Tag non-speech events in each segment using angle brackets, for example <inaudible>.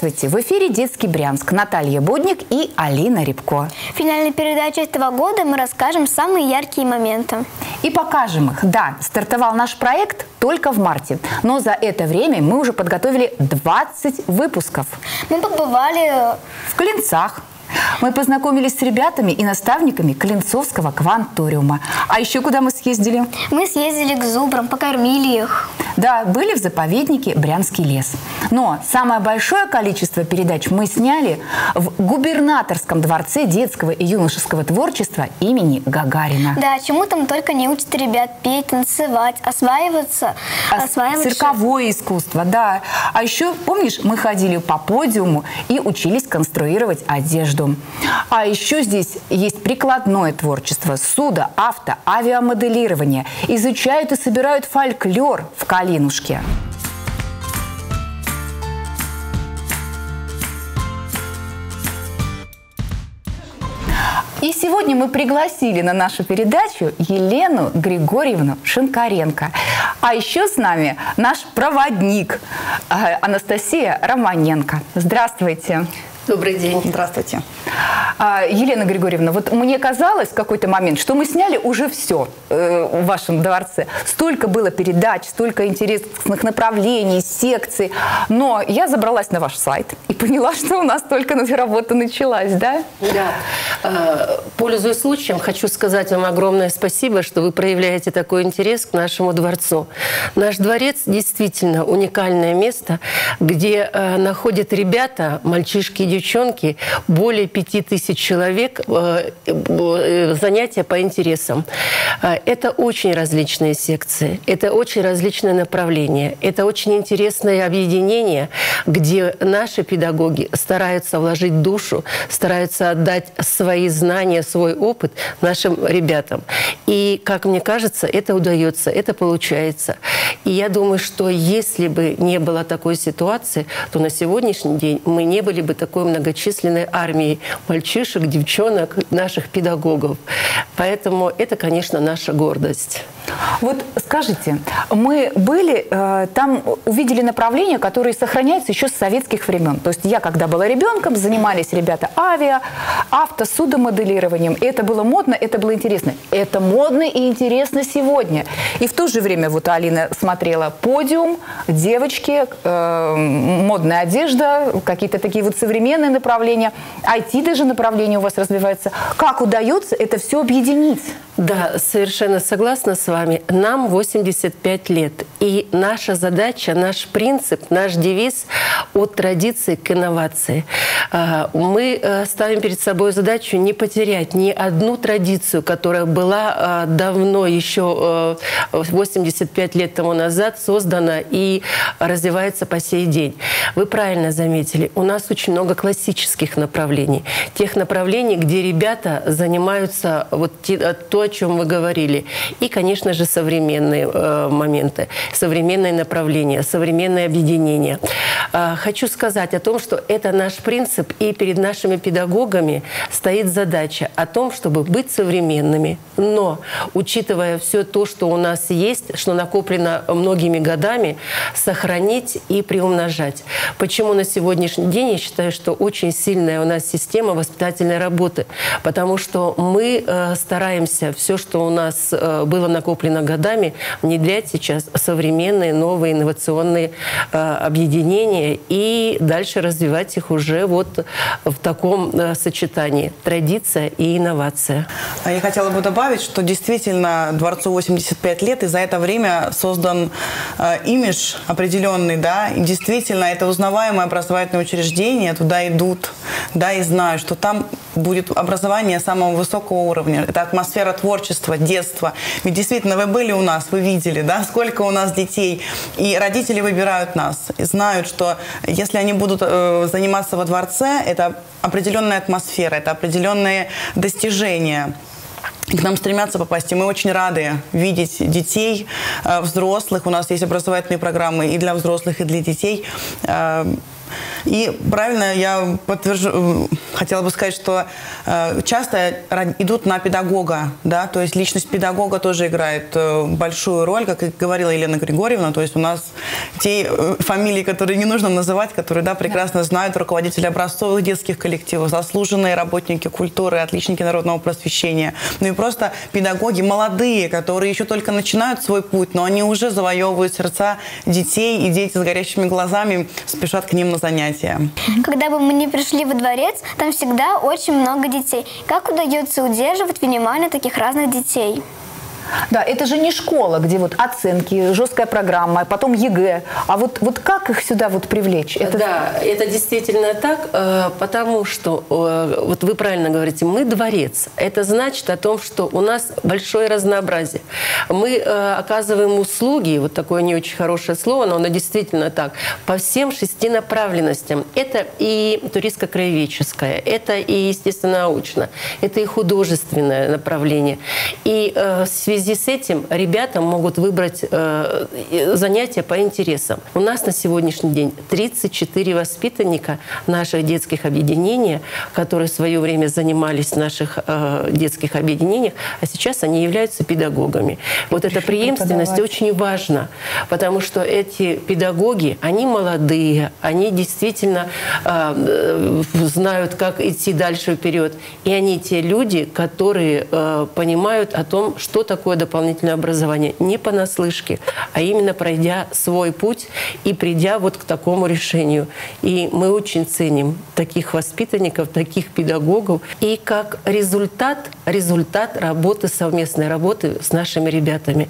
Здравствуйте! В эфире «Детский Брянск». Наталья Будник и Алина Рябко. В финальной передаче этого года мы расскажем самые яркие моменты. И покажем их. Да, стартовал наш проект только в марте. Но за это время мы уже подготовили 20 выпусков. Мы побывали В Клинцах, мы познакомились с ребятами и наставниками Клинцовского кванториума. А еще куда мы съездили? Мы съездили к зубрам, покормили их. Да, были в заповеднике Брянский лес. Но самое большое количество передач мы сняли в губернаторском дворце детского и юношеского творчества имени Гагарина. Да, чему там только не учат ребят петь, танцевать, осваиваться, А осваивать Цирковое искусство, да. А еще, помнишь, мы ходили по подиуму и учились конструировать одежду. А еще здесь есть прикладное творчество, судо, авто, авиамоделирование. Изучают и собирают фольклор в Калинушке. И сегодня мы пригласили на нашу передачу Елену Григорьевну Шинкаренко. А еще с нами наш проводник э, Анастасия Романенко. Здравствуйте. Добрый день. Здравствуйте. А, Елена Григорьевна, вот мне казалось в какой-то момент, что мы сняли уже все э, в вашем дворце. Столько было передач, столько интересных направлений, секций. Но я забралась на ваш сайт и поняла, <laughs> что у нас только работа началась, да? Да. Э, Пользуясь случаем, хочу сказать вам огромное спасибо, что вы проявляете такой интерес к нашему дворцу. Наш дворец действительно уникальное место, где э, находят ребята, мальчишки и девчонки, более пяти тысяч человек, э, э, занятия по интересам. Э, Это очень различные секции, это очень различные направления, это очень интересное объединение, где наши педагоги стараются вложить душу, стараются отдать свои знания, свой опыт нашим ребятам. И, как мне кажется, это удается, это получается. И я думаю, что если бы не было такой ситуации, то на сегодняшний день мы не были бы такой многочисленной армией мальчишек, девчонок, наших педагогов. Поэтому это, конечно, наша гордость. Вот скажите, мы были э, там, увидели направления, которые сохраняются еще с советских времен. То есть я, когда была ребенком, занимались ребята авиа, авто, судомоделированием. Это было модно, это было интересно. Это модно и интересно сегодня. И в то же время вот Алина смотрела подиум, девочки, э, модная одежда, какие-то такие вот современные направления. IT даже направление у вас развивается. Как удается это все объединить? Да, совершенно согласна с вами. Нам 85 лет. И наша задача, наш принцип, наш девиз от традиции к инновации. А, Мы э, ставим перед собой задачу не потерять ни одну традицию, которая была а, давно, еще э, 85 лет тому назад создана и развивается по сей день. Вы правильно заметили, у нас очень много классических направлений. Тех направлений, где ребята занимаются вот те- э, то, о чем вы говорили. И, конечно же, современные э, моменты, современные направления, современное объединение. А, Хочу сказать о том, что это наш принцип, и перед нашими педагогами стоит задача о том, чтобы быть современными, но, учитывая все то, что у нас есть, что накоплено многими годами, сохранить и приумножать. Почему на сегодняшний день я считаю, что очень сильная у нас система воспитательной работы? Потому что мы э, стараемся все, что у нас э, было накоплено годами, внедрять сейчас современные, новые, инновационные э, объединения и дальше развивать их уже вот в таком э, сочетании традиция и инновация. А Я хотела бы добавить, что действительно дворцу 85 лет, и за это время создан э, имидж определенный, да, и действительно это узнаваемое образовательное учреждение, туда идут, да, и знают, что там будет образование самого высокого уровня. Это атмосфера творчества, детства. Ведь действительно вы были у нас, вы видели, да, сколько у нас детей, и родители выбирают нас, и знают, что если они будут э, заниматься во дворце, это определенная атмосфера, это определенные достижения к нам стремятся попасть. И мы очень рады видеть детей, э, взрослых. У нас есть образовательные программы и для взрослых, и для детей. Э, И правильно я подтвержу, хотела бы сказать, что э, часто идут на педагога, да, то есть личность педагога тоже играет э, большую роль, как и говорила Елена Григорьевна, то есть у нас те э, фамилии, которые не нужно называть, которые, да, прекрасно знают руководители образцовых детских коллективов, заслуженные работники культуры, отличники народного просвещения, ну и просто педагоги молодые, которые еще только начинают свой путь, но они уже завоевывают сердца детей, и дети с горящими глазами спешат к ним на занятия. Когда бы мы не пришли во дворец, там всегда очень много детей. Как удается удерживать внимание таких разных детей? Да, это же не школа, где вот оценки, жесткая программа, потом ЕГЭ. А вот, вот как их сюда вот привлечь? Это... Да, это действительно так, э, потому что, э, вот вы правильно говорите, мы дворец. Это значит о том, что у нас большое разнообразие. Мы э, оказываем услуги, вот такое не очень хорошее слово, но оно действительно так, по всем шести направленностям. Это и туристско-краеведческое, это и естественно-научно, это и художественное направление. И в связи связи с этим ребята могут выбрать э, занятия по интересам. У нас на сегодняшний день 34 воспитанника наших детских объединений, которые в свое время занимались в наших э, детских объединениях, а сейчас они являются педагогами. Вот эта преемственность очень важна, потому что эти педагоги, они молодые, они действительно э, знают, как идти дальше вперед. И они те люди, которые э, понимают о том, что такое такое дополнительное образование не понаслышке, а именно пройдя свой путь и придя вот к такому решению. И мы очень ценим таких воспитанников, таких педагогов. И как результат, результат работы, совместной работы с нашими ребятами.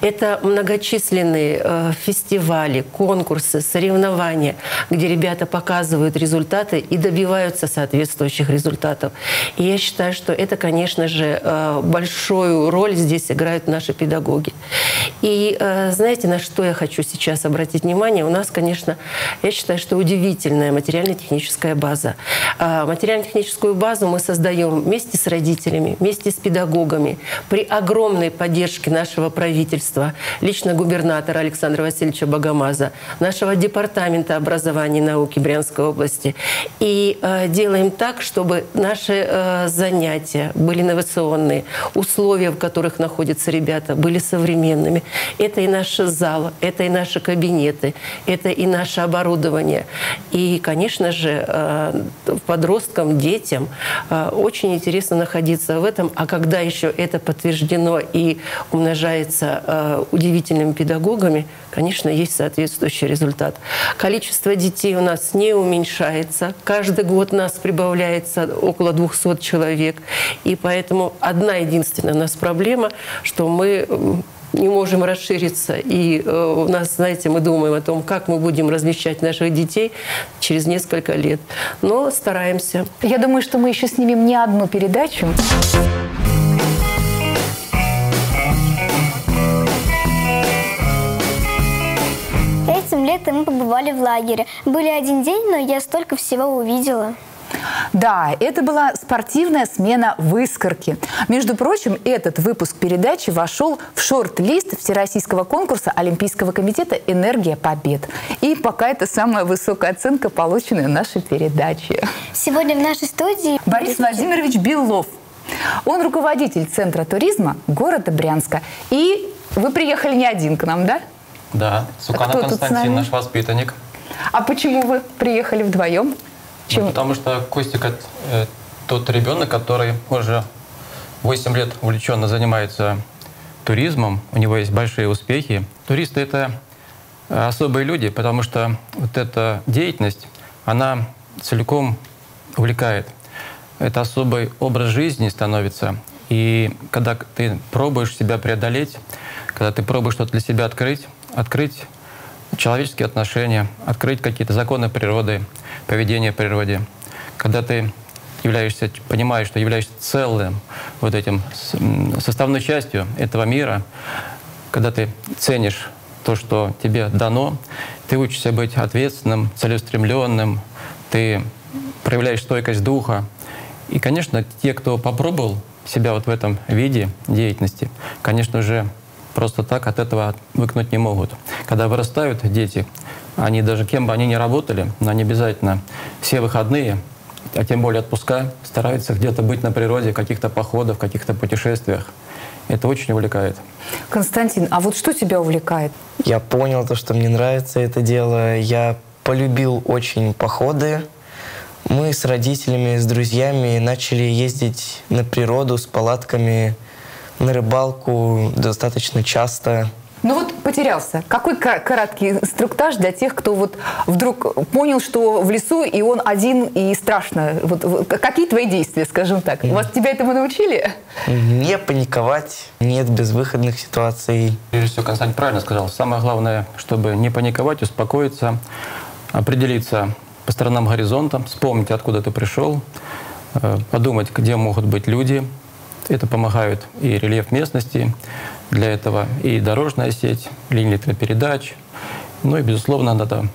Это многочисленные э, фестивали, конкурсы, соревнования, где ребята показывают результаты и добиваются соответствующих результатов. И я считаю, что это, конечно же, э, большую роль здесь играют наши педагоги. И э, знаете, на что я хочу сейчас обратить внимание? У нас, конечно, я считаю, что удивительная материально-техническая база. А, материально-техническую базу мы создаем вместе с родителями, вместе с педагогами, при огромной поддержке нашего правительства, лично губернатора Александра Васильевича Богомаза, нашего департамента образования и науки Брянской области. И э, делаем так, чтобы наши э, занятия были инновационные, условия, в которых находятся находятся ребята, были современными. Это и наш зал, это и наши кабинеты, это и наше оборудование. И, конечно же, э, подросткам, детям э, очень интересно находиться в этом. А когда еще это подтверждено и умножается э, удивительными педагогами, конечно, есть соответствующий результат. Количество детей у нас не уменьшается. Каждый год нас прибавляется около 200 человек. И поэтому одна единственная у нас проблема, что мы не можем расшириться. И э, у нас, знаете, мы думаем о том, как мы будем размещать наших детей через несколько лет. Но стараемся. Я думаю, что мы еще снимем не одну передачу. Этим летом мы побывали в лагере. Были один день, но я столько всего увидела. Да, это была спортивная смена в Искорке. Между прочим, этот выпуск передачи вошел в шорт-лист Всероссийского конкурса Олимпийского комитета «Энергия побед». И пока это самая высокая оценка, полученная нашей передаче. Сегодня в нашей студии Борис Владимирович Белов. Он руководитель Центра туризма города Брянска. И вы приехали не один к нам, да? Да, Сукана а Константин, наш воспитанник. А почему вы приехали вдвоем? Ну, потому что Костик э, тот ребенок, который уже 8 лет увлеченно занимается туризмом, у него есть большие успехи. Туристы — это особые люди, потому что вот эта деятельность, она целиком увлекает. Это особый образ жизни становится. И когда ты пробуешь себя преодолеть, когда ты пробуешь что-то для себя открыть, открыть человеческие отношения, открыть какие-то законы природы, поведение природе, когда ты являешься, понимаешь, что являешься целым вот этим составной частью этого мира, когда ты ценишь то, что тебе дано, ты учишься быть ответственным, целеустремленным, ты проявляешь стойкость духа. И, конечно, те, кто попробовал себя вот в этом виде деятельности, конечно же, просто так от этого выкнуть не могут. Когда вырастают дети, они даже кем бы они ни работали, но они обязательно все выходные, а тем более отпуска, стараются где-то быть на природе, каких-то походах, в каких-то путешествиях. Это очень увлекает. Константин, а вот что тебя увлекает? Я понял то, что мне нравится это дело. Я полюбил очень походы. Мы с родителями, с друзьями начали ездить на природу с палатками, на рыбалку достаточно часто. Ну вот потерялся. Какой ка- короткий инструктаж для тех, кто вот вдруг понял, что в лесу и он один и страшно. Вот, какие твои действия, скажем так? Вас тебя этому научили? Не паниковать, нет безвыходных ситуаций. Прежде всего, Константин правильно сказал. Самое главное, чтобы не паниковать, успокоиться, определиться по сторонам горизонта, вспомнить, откуда ты пришел, э, подумать, где могут быть люди. Это помогает и рельеф местности для этого, и дорожная сеть, линии электропередач. Ну и, безусловно, надо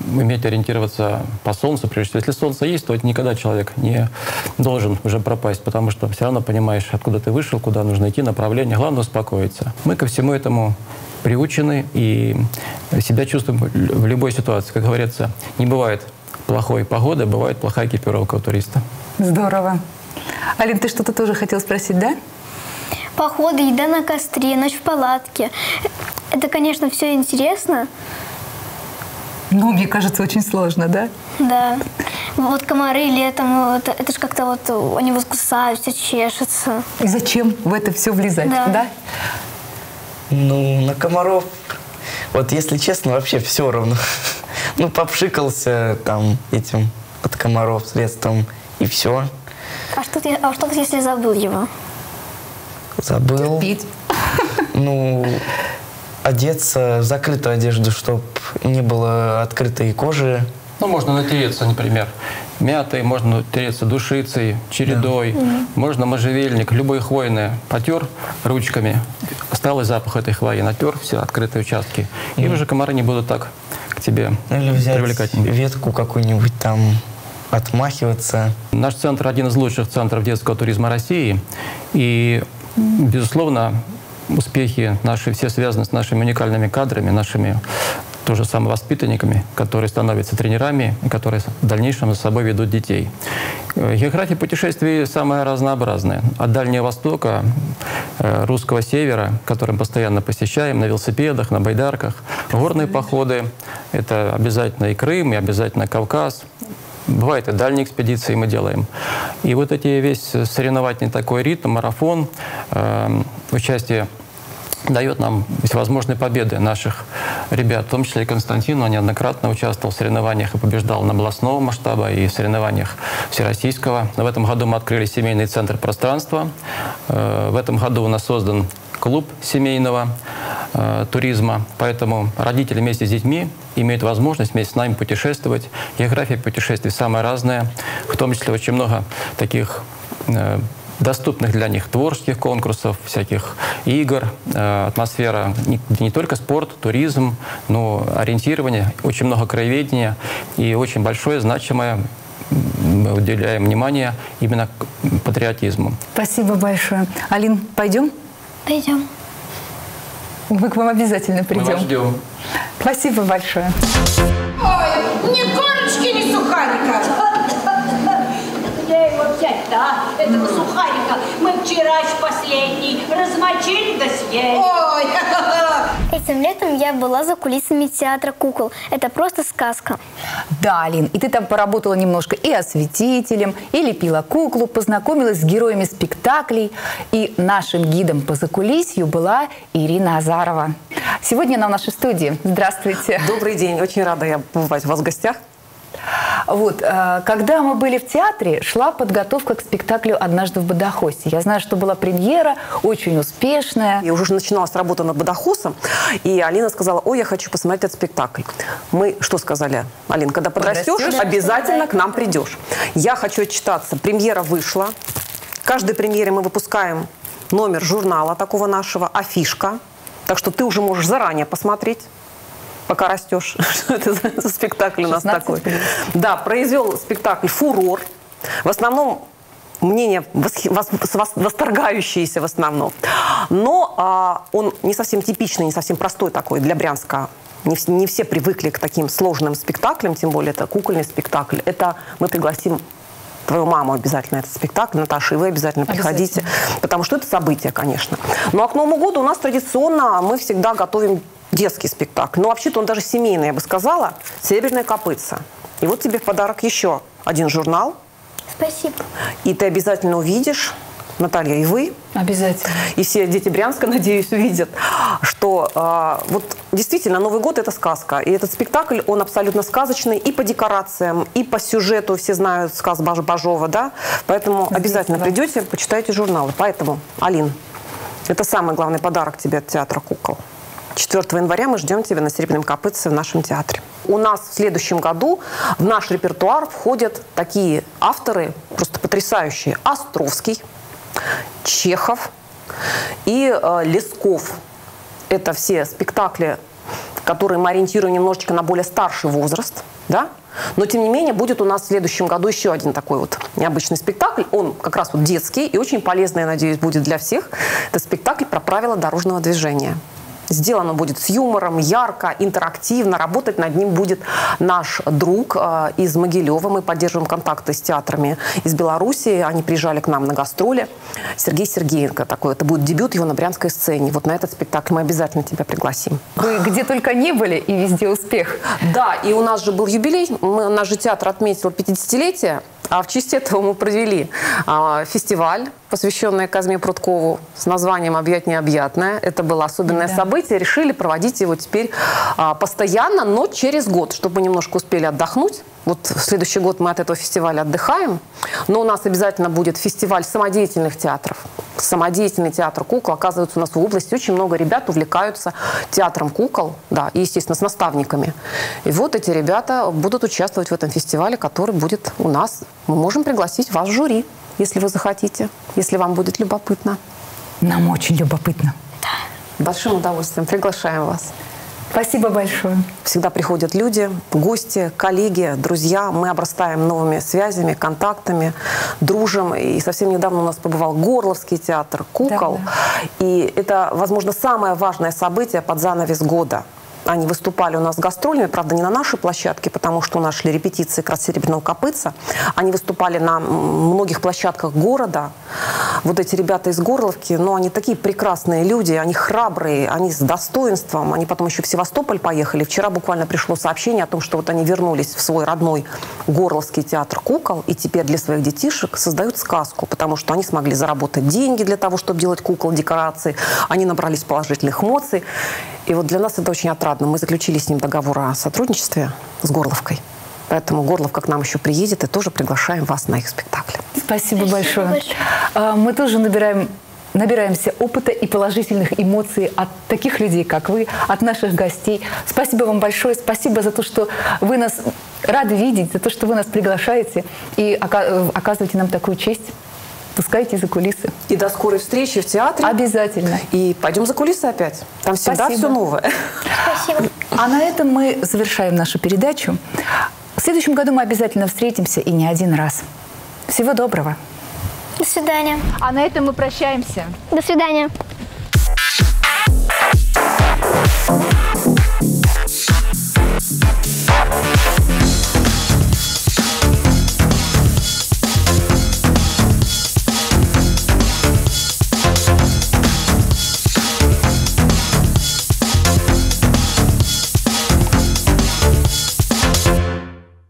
уметь ориентироваться по солнцу. Прежде всего, если солнце есть, то никогда человек не должен уже пропасть, потому что все равно понимаешь, откуда ты вышел, куда нужно идти, направление. Главное успокоиться. Мы ко всему этому приучены и себя чувствуем в любой ситуации. Как говорится, не бывает плохой погоды, бывает плохая экипировка у туриста. Здорово. Алин, ты что-то тоже хотел спросить, да? Походы, еда на костре, ночь в палатке. Это, конечно, все интересно, Ну, мне кажется, очень сложно, да? да. Вот комары летом, вот, это же как-то вот они вот кусаются, чешутся. И зачем в это все влезать, Да. да? Ну, на комаров, вот если честно, вообще все равно. Ну, попшикался там этим от комаров средством, и все. А что, ты- а что если забыл его? Забыл. Пить. Ну, одеться в закрытую одежду, чтобы не было открытой кожи. Ну, можно натереться, например, мятой, можно натереться душицей, чередой, можно можжевельник, любой хвойное. Потер ручками, осталось запах этой хвои, натер все открытые участки. И уже комары не будут так к тебе или взять привлекать. ветку какую-нибудь там, отмахиваться. Наш центр один из лучших центров детского туризма России. И, безусловно, успехи наши все связаны с нашими уникальными кадрами, нашими тоже самовоспитанниками, которые становятся тренерами, и которые в дальнейшем за собой ведут детей. Э, География путешествий самая разнообразная. От Дальнего Востока, э, русского севера, который мы постоянно посещаем, на велосипедах, на байдарках. Горные походы — это обязательно и Крым, и обязательно Кавказ. Бывает и дальние экспедиции мы делаем. И вот эти весь соревновательный такой ритм, марафон, э, участие дает нам всевозможные победы наших ребят, в том числе и Константину. Он неоднократно участвовал в соревнованиях и побеждал на областного масштаба и в соревнованиях всероссийского. В этом году мы открыли семейный центр пространства. Э, В этом году у нас создан клуб семейного э, туризма, поэтому родители вместе с детьми имеют возможность вместе с нами путешествовать. География путешествий самая разная, в том числе очень много таких э, доступных для них творческих конкурсов, всяких игр, э, атмосфера, не, не только спорт, туризм, но ориентирование, очень много краеведения и очень большое, значимое мы уделяем внимание именно к патриотизму. Спасибо большое. Алин, пойдем? Пойдем. Мы к вам обязательно придем. ждем. Спасибо большое. Ой, ни корочки, ни сухарика. <laughs> Где его взять-то, а? Этого сухарика. Мы вчера последний размочили да съели. Ой, <laughs> Этим летом я была за кулисами театра кукол. Это просто сказка. Да, Алин, и ты там поработала немножко и осветителем, и лепила куклу, познакомилась с героями спектаклей. И нашим гидом по закулисью была Ирина Азарова. Сегодня она в нашей студии. Здравствуйте. Добрый день, очень рада я побывать у вас в гостях. Вот, э, когда мы были в театре, шла подготовка к спектаклю «Однажды в Бадахосе». Я знаю, что была премьера, очень успешная. И уже начиналась работа над Бадахосом, и Алина сказала, ой, я хочу посмотреть этот спектакль. Мы что сказали? Алин, когда подрастешь, Подрастешь? обязательно к нам придешь. Я хочу отчитаться. Премьера вышла. В каждой премьере мы выпускаем номер журнала такого нашего, афишка. Так что ты уже можешь заранее посмотреть пока растешь, <laughs> что это за, спектакль у нас 16 такой. Да, произвел спектакль «Фурор». В основном мнения восхи- вос- вос- восторгающиеся в основном. Но а, он не совсем типичный, не совсем простой такой для Брянска. Не, не все привыкли к таким сложным спектаклям, тем более это кукольный спектакль. Это мы пригласим твою маму обязательно этот спектакль, Наташа, и вы обязательно приходите, потому что это событие, конечно. Ну а к Новому году у нас традиционно мы всегда готовим детский спектакль. Ну вообще-то он даже семейный, я бы сказала, «Серебряная копытца». И вот тебе в подарок еще один журнал, Спасибо. и ты обязательно увидишь, Наталья, и вы, Обязательно. и все дети Брянска, <laughs> надеюсь, увидят, что а, вот действительно Новый год – это сказка. И этот спектакль, он абсолютно сказочный и по декорациям, и по сюжету. Все знают сказ Баж- Бажова, да? Поэтому обязательно да. придете, почитайте журналы. Поэтому, Алин, это самый главный подарок тебе от театра «Кукол». 4 января мы ждем тебя на «Серебряном копытце» в нашем театре. У нас в следующем году в наш репертуар входят такие авторы, просто потрясающие. Островский, Чехов и э, Лесков. Это все спектакли, которые мы ориентируем немножечко на более старший возраст, да? Но, тем не менее, будет у нас в следующем году еще один такой вот необычный спектакль. Он как раз вот детский и очень полезный, я надеюсь, будет для всех. Это спектакль про правила дорожного движения. Сделано будет с юмором, ярко, интерактивно. Работать над ним будет наш друг э, из Могилева. Мы поддерживаем контакты с театрами из Беларуси. Они приезжали к нам на гастроли. Сергей Сергеенко такой. Это будет дебют его на брянской сцене. Вот на этот спектакль мы обязательно тебя пригласим. Вы где только не были, и везде успех. Да, и у нас же был юбилей. Мы, наш же театр отметил 50-летие. А в честь этого мы провели а, фестиваль, посвященный Казме Прудкову с названием «Объять необъятное». Это было особенное Да. событие. Решили проводить его теперь а, постоянно, но через год, чтобы мы немножко успели отдохнуть. Вот в следующий год мы от этого фестиваля отдыхаем. Но у нас обязательно будет фестиваль самодеятельных театров. Самодеятельный театр кукол. Оказывается, у нас в области очень много ребят увлекаются театром кукол, да, и, естественно, с наставниками. И вот эти ребята будут участвовать в этом фестивале, который будет у нас. Мы можем пригласить вас в жюри, если вы захотите, если вам будет любопытно. Нам очень любопытно. Большим удовольствием приглашаем вас. Спасибо большое. Всегда приходят люди, гости, коллеги, друзья. Мы обрастаем новыми связями, контактами, дружим. И совсем недавно у нас побывал Горловский театр кукол. И это, возможно, самое важное событие под занавес года. Они выступали у нас гастролями, правда, не на нашей площадке, потому что у нас шли репетиции как раз «Серебряного копытца». Они выступали на многих площадках города. Вот эти ребята из Горловки, ну, они такие прекрасные люди, они храбрые, они с достоинством. Они потом еще в Севастополь поехали. Вчера буквально пришло сообщение о том, что вот они вернулись в свой родной Горловский театр кукол и теперь для своих детишек создают сказку, потому что они смогли заработать деньги для того, чтобы делать кукол, декорации. Они набрались положительных эмоций. И вот для нас это очень отрадно. Мы заключили с ним договор о сотрудничестве с Горловкой. Поэтому Горловка к нам еще приедет и тоже приглашаем вас на их спектакль. Спасибо, большое. большое. А, Мы тоже набираем набираемся опыта и положительных эмоций от таких людей, как вы, от наших гостей. Спасибо вам большое. Спасибо за то, что вы нас рады видеть, за то, что вы нас приглашаете и ока- оказываете нам такую честь. Пускайте за кулисы. И до скорой встречи в театре. Обязательно. И пойдем за кулисы опять. Там всегда Спасибо. все новое. Спасибо. А на этом мы завершаем нашу передачу. В следующем году мы обязательно встретимся и не один раз. Всего доброго. До свидания. А на этом мы прощаемся. До свидания.